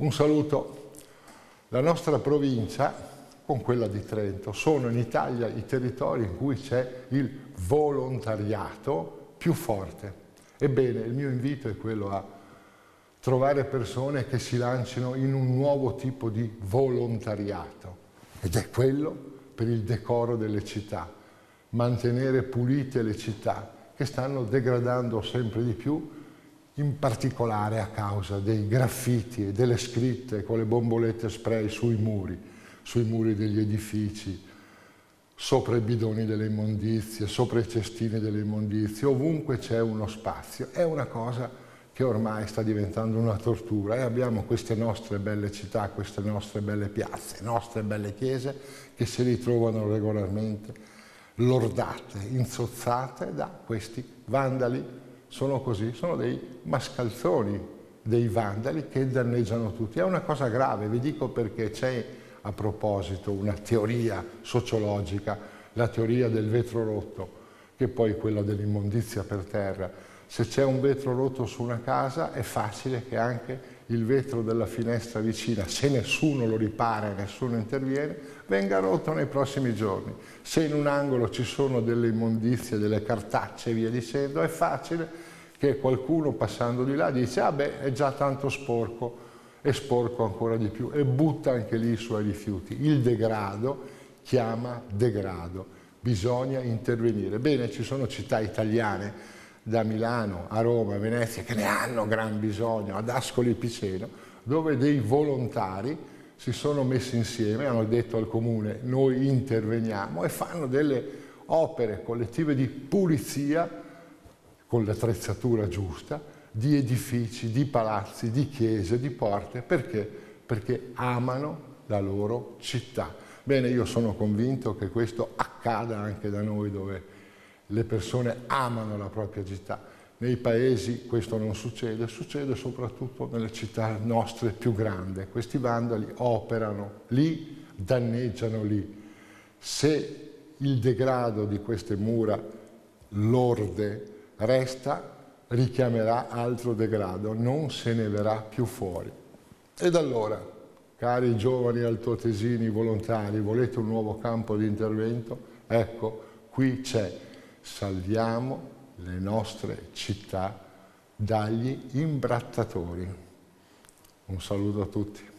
Un saluto. La nostra provincia, con quella di Trento, sono in Italia i territori in cui c'è il volontariato più forte. Ebbene, il mio invito è quello a trovare persone che si lancino in un nuovo tipo di volontariato ed è quello per il decoro delle città, mantenere pulite le città che stanno degradando sempre di più in particolare a causa dei graffiti e delle scritte con le bombolette spray sui muri, sui muri degli edifici, sopra i bidoni delle immondizie, sopra i cestini delle immondizie, ovunque c'è uno spazio. È una cosa che ormai sta diventando una tortura e abbiamo queste nostre belle città, queste nostre belle piazze, nostre belle chiese che si ritrovano regolarmente lordate, insozzate da questi vandali sono così, sono dei mascalzoni, dei vandali che danneggiano tutti. È una cosa grave, vi dico perché c'è a proposito una teoria sociologica, la teoria del vetro rotto, che è poi quella dell'immondizia per terra. Se c'è un vetro rotto su una casa è facile che anche il vetro della finestra vicina, se nessuno lo ripara, nessuno interviene, venga rotto nei prossimi giorni. Se in un angolo ci sono delle immondizie, delle cartacce e via dicendo, è facile che qualcuno passando di là dice ah beh è già tanto sporco e sporco ancora di più e butta anche lì i suoi rifiuti. Il degrado chiama degrado, bisogna intervenire. Bene, ci sono città italiane da Milano a Roma, a Venezia, che ne hanno gran bisogno, ad Ascoli Piceno, dove dei volontari si sono messi insieme, hanno detto al comune noi interveniamo e fanno delle opere collettive di pulizia con l'attrezzatura giusta di edifici, di palazzi, di chiese, di porte, perché? Perché amano la loro città. Bene, io sono convinto che questo accada anche da noi dove le persone amano la propria città. Nei paesi questo non succede, succede soprattutto nelle città nostre più grandi. Questi vandali operano lì, danneggiano lì. Se il degrado di queste mura lorde resta, richiamerà altro degrado, non se ne verrà più fuori. Ed allora, cari giovani altoatesini volontari, volete un nuovo campo di intervento? Ecco, qui c'è salviamo le nostre città dagli imbrattatori. Un saluto a tutti.